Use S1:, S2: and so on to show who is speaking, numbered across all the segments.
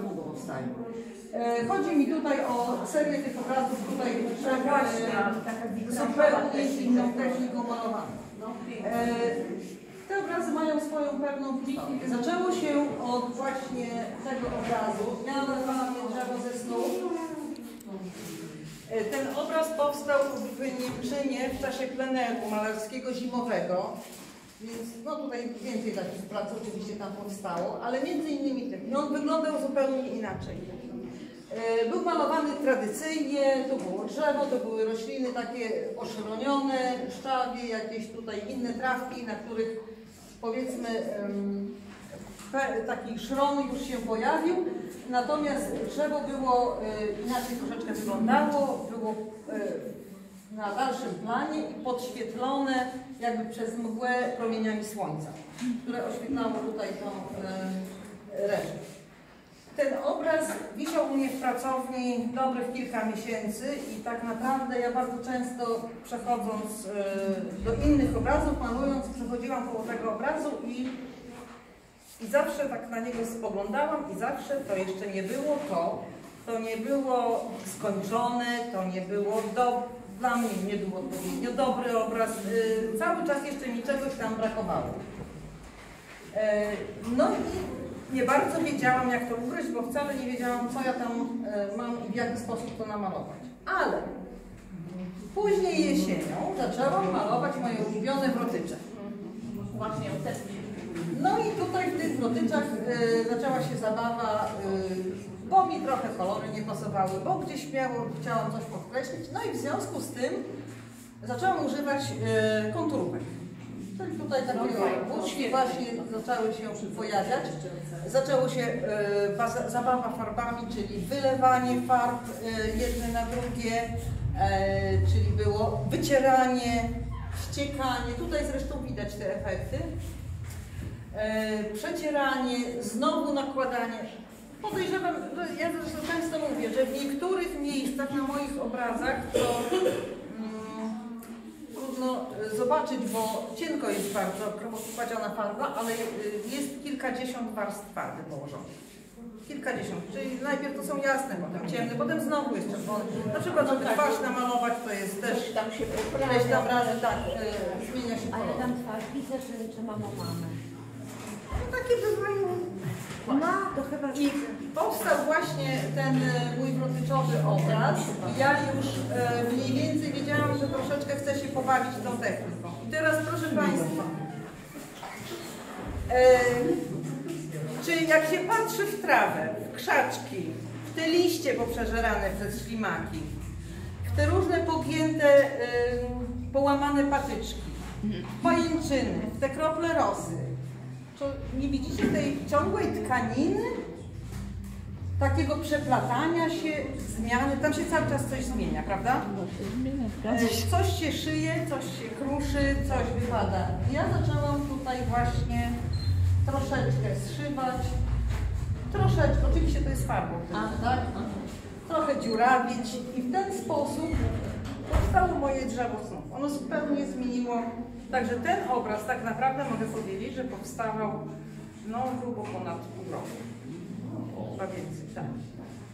S1: długo powstają. E, chodzi mi tutaj o serię tych obrazów tutaj e, zupełnie inną techniką malowania. E, te obrazy mają swoją pewną historię. Zaczęło się od właśnie tego obrazu. Ja nazywam je drzewo ze snu. E, Ten obraz powstał w Niemczynie w czasie pleneru malarskiego zimowego. Więc no tutaj więcej takich prac oczywiście tam powstało, ale między innymi tym. I on wyglądał zupełnie inaczej. E, Był malowany tradycyjnie, to było drzewo, to były rośliny takie oszronione, szczawie, jakieś tutaj inne trawki, na których powiedzmy taki szron już się pojawił, natomiast drzewo było e, inaczej troszeczkę wyglądało, było e, na dalszym planie i podświetlone jakby przez mgłę promieniami słońca, które oświetlało tutaj tą e, resztę. Ten obraz wisiał u mnie w pracowni dobrych kilka miesięcy i tak naprawdę ja bardzo często przechodząc e, do innych obrazów, malując, przechodziłam koło tego obrazu i, i zawsze tak na niego spoglądałam i zawsze to jeszcze nie było to, to nie było skończone, to nie było do, dla mnie nie był odpowiednio dobry obraz, e, cały czas jeszcze mi czegoś tam brakowało. E, No i nie bardzo wiedziałam, jak to ugryźć, bo wcale nie wiedziałam, co ja tam e, mam i w jaki sposób to namalować. Ale później jesienią zaczęłam malować moje ulubione wrotycze.
S2: Właśnie
S1: No i tutaj w tych wrotyczach e, zaczęła się zabawa, bo mi trochę kolory nie pasowały, bo gdzieś miało, chciałam coś podkreślić. No i w związku z tym zaczęłam używać e, konturówek. Czyli tutaj takiego łuczki właśnie zaczęły się pojawiać. Zaczęło się e, baza, zabawa farbami, czyli wylewanie farb e, jedne na drugie, e, czyli było wycieranie, ściekanie. Tutaj zresztą widać te efekty. E, przecieranie, znowu nakładanie. Podejrzewam, że ja zresztą często mówię, że w niektórych miejscach na moich obrazach to mm, trudno e, zobaczyć, bo cienko jest bardzo kładziona farba, ale e, jest kilkadziesiąt warstw farby położonych. Kilkadziesiąt, czyli najpierw to są jasne, potem ciemne, potem znowu jest czerwony. Na przykład, żeby twarz namalować, to jest też
S2: tam się
S1: ileś tam
S2: poprawia.
S1: razy tak, e, zmienia się
S3: Ale
S1: kolor.
S3: tam twarz widzę, czy, czy mamo mamy.
S1: No, takie bywają.
S3: No, to chyba
S1: I powstał właśnie ten e, mój wrotyczowy obraz. Ja już e, mniej więcej wiedziałam, że troszeczkę chcę się pobawić tą techniką. I teraz proszę Państwa, e, czy jak się patrzy w trawę, w krzaczki, w te liście poprzeżerane przez ślimaki, w te różne pogięte, połamane patyczki, pajęczyny, w te krople rosy, to nie widzicie tej ciągłej tkaniny? Takiego przeplatania się, zmiany, tam się cały czas coś zmienia, prawda? E, Coś się szyje, coś się kruszy, coś wypada. Ja zaczęłam tutaj właśnie troszeczkę zszywać, troszeczkę, oczywiście to jest farbą, tak? Trochę dziurawić i w ten sposób powstało moje drzewo snów. Ono zupełnie zmieniło, także ten obraz tak naprawdę mogę powiedzieć, że powstawał no grubo ponad pół roku. Chyba więcej, tak.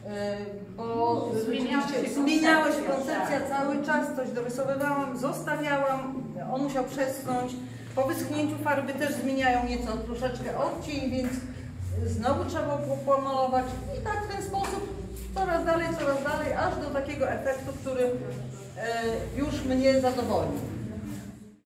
S1: E, Bo
S2: Zmieniała się
S1: rzeczywiście zmieniała się
S2: koncepcja,
S1: koncepcja cały czas, coś dorysowywałam, zostawiałam, on musiał przeschnąć. Po wyschnięciu farby też zmieniają nieco troszeczkę odcień, więc znowu trzeba było pomalować i tak w ten sposób coraz dalej, coraz dalej, aż do takiego efektu, który e, już mnie zadowolił.